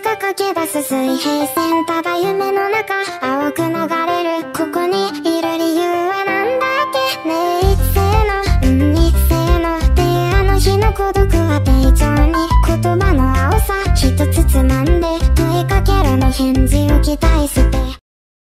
か駆け出す水平線ただ夢の中青く流れるここにいる理由はなんだっけねえ一世のうん一世のであの日の孤独は丁重に言葉の青さ一つつまんで問いかけるの返事を期待